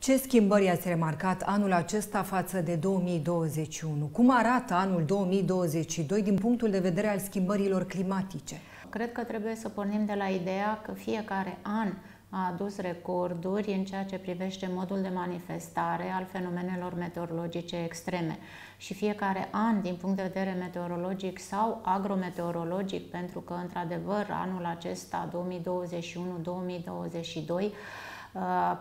Ce schimbări ați remarcat anul acesta față de 2021? Cum arată anul 2022 din punctul de vedere al schimbărilor climatice? Cred că trebuie să pornim de la ideea că fiecare an a adus recorduri în ceea ce privește modul de manifestare al fenomenelor meteorologice extreme. Și fiecare an, din punct de vedere meteorologic sau agrometeorologic, pentru că, într-adevăr, anul acesta, 2021-2022, Uh,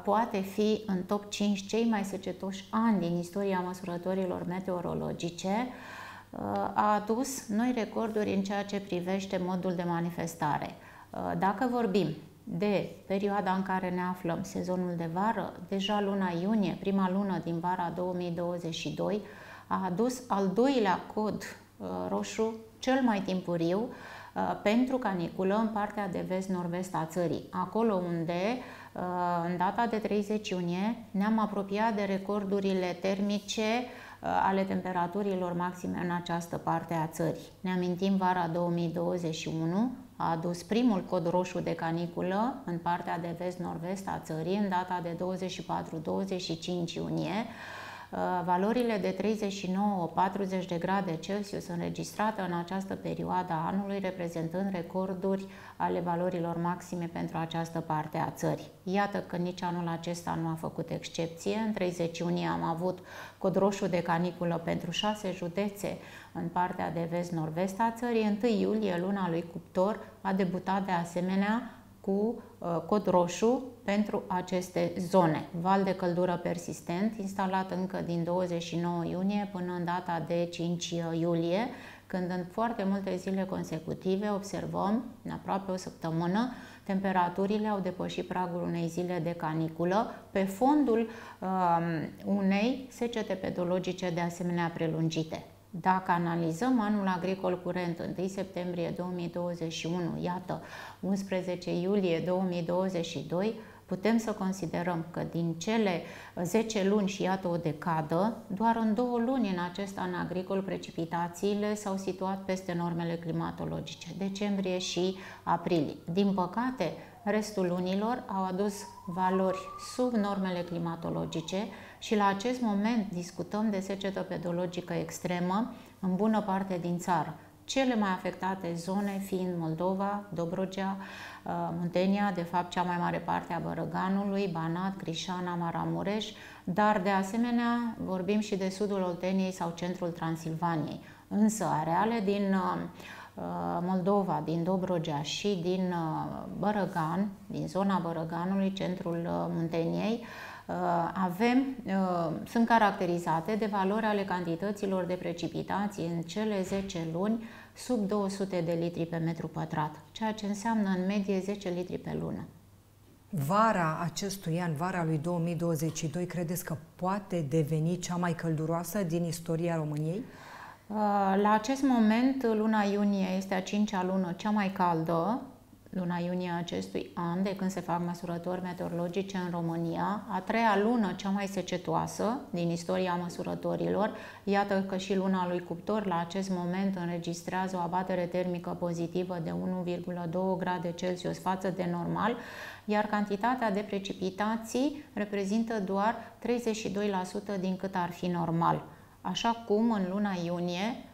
poate fi în top 5 cei mai secetoși ani din istoria măsurătorilor meteorologice, uh, a adus noi recorduri în ceea ce privește modul de manifestare. Uh, dacă vorbim de perioada în care ne aflăm, sezonul de vară, deja luna iunie, prima lună din vara 2022, a adus al doilea cod roșu, cel mai timpuriu, pentru caniculă în partea de vest-nord-vest a țării, acolo unde Uh, în data de 30 iunie ne-am apropiat de recordurile termice uh, ale temperaturilor maxime în această parte a țării. Ne amintim vara 2021 a adus primul cod roșu de caniculă în partea de vest-nord-vest a țării în data de 24-25 iunie, Uh, valorile de 39-40 de grade Celsius înregistrate în această perioadă a anului, reprezentând recorduri ale valorilor maxime pentru această parte a țării. Iată că nici anul acesta nu a făcut excepție. În 30 iunie am avut cod roșu de caniculă pentru șase județe în partea de vest-nord-vest a țării. 1 iulie, luna lui Cuptor, a debutat de asemenea cu uh, cod roșu pentru aceste zone. Val de căldură persistent, instalat încă din 29 iunie până în data de 5 iulie, când în foarte multe zile consecutive observăm, în aproape o săptămână, temperaturile au depășit pragul unei zile de caniculă pe fondul um, unei secete pedologice de asemenea prelungite. Dacă analizăm anul agricol curent, 1 septembrie 2021, iată, 11 iulie 2022, putem să considerăm că din cele 10 luni și iată o decadă, doar în două luni în acest an agricol precipitațiile s-au situat peste normele climatologice, decembrie și aprilie. Din păcate, restul lunilor au adus valori sub normele climatologice și la acest moment discutăm de secetă pedologică extremă în bună parte din țară cele mai afectate zone fiind Moldova, Dobrogea, uh, Muntenia, de fapt cea mai mare parte a Bărăganului, Banat, Crișana, Maramureș, dar de asemenea vorbim și de sudul Olteniei sau centrul Transilvaniei. Însă areale din uh, uh, Moldova, din Dobrogea și din Bărăgan, din zona Bărăganului, centrul Munteniei, avem, sunt caracterizate de valori ale cantităților de precipitații în cele 10 luni sub 200 de litri pe metru pătrat, ceea ce înseamnă în medie 10 litri pe lună. Vara acestui an, vara lui 2022, credeți că poate deveni cea mai călduroasă din istoria României? Uh, la acest moment, luna iunie este a cincea lună cea mai caldă, luna iunie acestui an, de când se fac măsurători meteorologice în România, a treia lună cea mai secetoasă din istoria măsurătorilor. Iată că și luna lui Cuptor la acest moment înregistrează o abatere termică pozitivă de 1,2 grade Celsius față de normal, iar cantitatea de precipitații reprezintă doar 32% din cât ar fi normal. Așa cum în luna iunie Uh,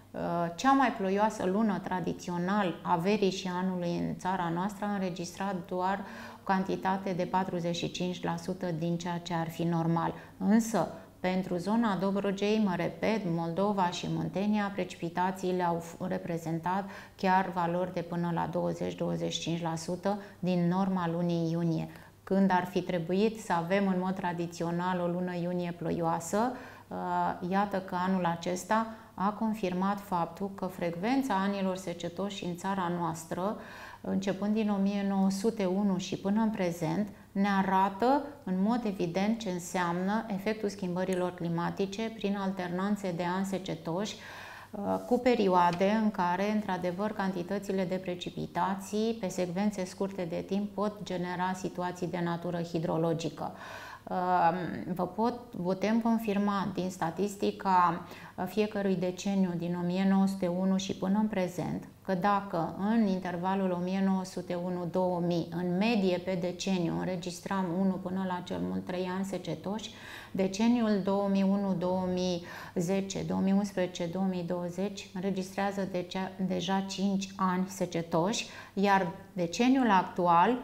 cea mai ploioasă lună tradițional a verii și anului în țara noastră a înregistrat doar o cantitate de 45% din ceea ce ar fi normal. Însă, pentru zona Dobrogei, mă repet, Moldova și Muntenia, precipitațiile au reprezentat chiar valori de până la 20-25% din norma lunii iunie. Când ar fi trebuit să avem în mod tradițional o lună iunie ploioasă, uh, iată că anul acesta a confirmat faptul că frecvența anilor secetoși în țara noastră, începând din 1901 și până în prezent, ne arată în mod evident ce înseamnă efectul schimbărilor climatice prin alternanțe de ani secetoși, uh, cu perioade în care, într-adevăr, cantitățile de precipitații pe secvențe scurte de timp pot genera situații de natură hidrologică. Vă pot, putem confirma din statistica fiecărui deceniu din 1901 și până în prezent că dacă în intervalul 1901-2000, în medie pe deceniu, înregistram 1 până la cel mult 3 ani secetoși, deceniul 2001-2010, 2011-2020 înregistrează deja, deja 5 ani secetoși, iar deceniul actual,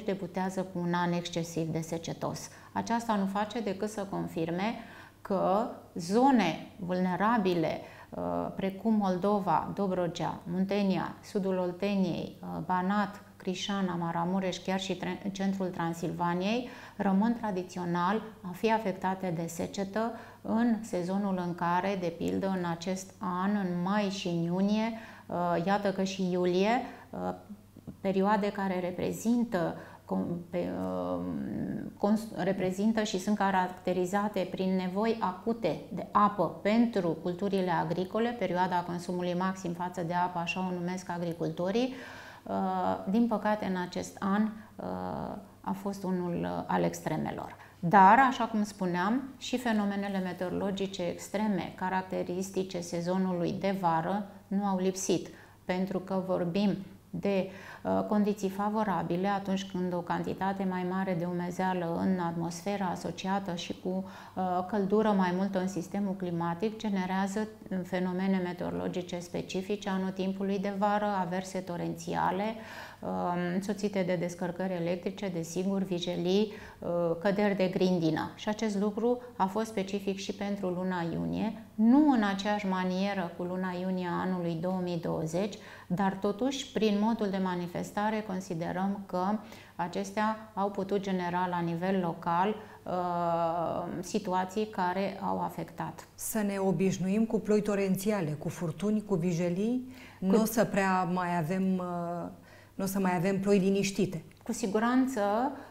2021-2030, debutează cu un an excesiv de secetos. Aceasta nu face decât să confirme că zone vulnerabile, uh, precum Moldova, Dobrogea, Muntenia, sudul Olteniei, uh, Banat, Crișana, Maramureș, chiar și centrul Transilvaniei, rămân tradițional a fi afectate de secetă în sezonul în care, de pildă, în acest an, în mai și în iunie, uh, iată că și iulie, perioade care reprezintă Um, reprezintă și sunt caracterizate prin nevoi acute de apă pentru culturile agricole, perioada consumului maxim față de apă, așa o numesc agricultorii. Uh, din păcate, în acest an uh, a fost unul uh, al extremelor. Dar, așa cum spuneam, și fenomenele meteorologice extreme, caracteristice sezonului de vară, nu au lipsit, pentru că vorbim de uh, condiții favorabile atunci când o cantitate mai mare de umezeală în atmosfera asociată și cu uh, căldură mai multă în sistemul climatic generează fenomene meteorologice specifice anotimpului de vară, averse torențiale, Um, însoțite de descărcări electrice, desigur, vijelii, uh, căderi de grindină. Și acest lucru a fost specific și pentru luna iunie, nu în aceeași manieră cu luna iunie a anului 2020, dar totuși, prin modul de manifestare, considerăm că acestea au putut genera la nivel local uh, situații care au afectat. Să ne obișnuim cu ploi torențiale, cu furtuni, cu vijelii, cu... nu o să prea mai avem uh, nu o să mai avem ploi liniștite. Cu siguranță,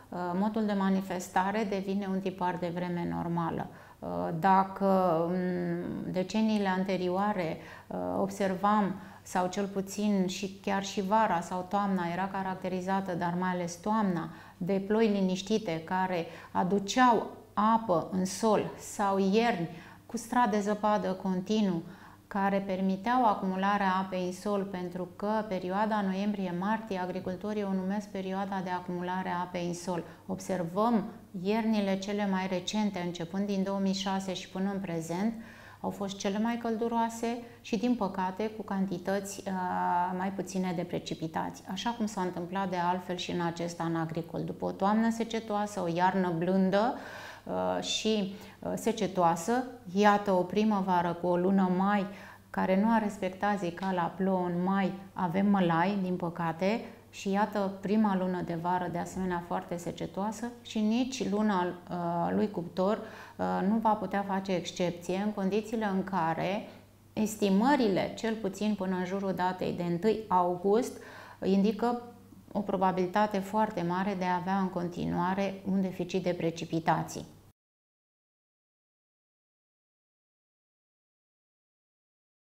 uh, modul de manifestare devine un tipar de vreme normală. Uh, dacă în deceniile anterioare uh, observam sau cel puțin și chiar și vara sau toamna era caracterizată, dar mai ales toamna, de ploi liniștite care aduceau apă în sol sau ierni cu strat de zăpadă continuu, care permiteau acumularea apei în sol, pentru că perioada noiembrie-martie, agricultorii o numesc perioada de acumulare a apei în sol. Observăm iernile cele mai recente, începând din 2006 și până în prezent, au fost cele mai călduroase și, din păcate, cu cantități uh, mai puține de precipitații, așa cum s-a întâmplat de altfel și în acest an agricol. După o toamnă secetoasă, o iarnă blândă, Uh, și uh, secetoasă. Iată o primăvară cu o lună mai care nu a respectat zicala plouă în mai, avem mălai, din păcate, și iată prima lună de vară de asemenea foarte secetoasă și nici luna uh, lui cuptor nu va putea face excepție în condițiile în care estimările, cel puțin până în jurul datei de 1 august, indică o probabilitate foarte mare de a avea în continuare un deficit de precipitații.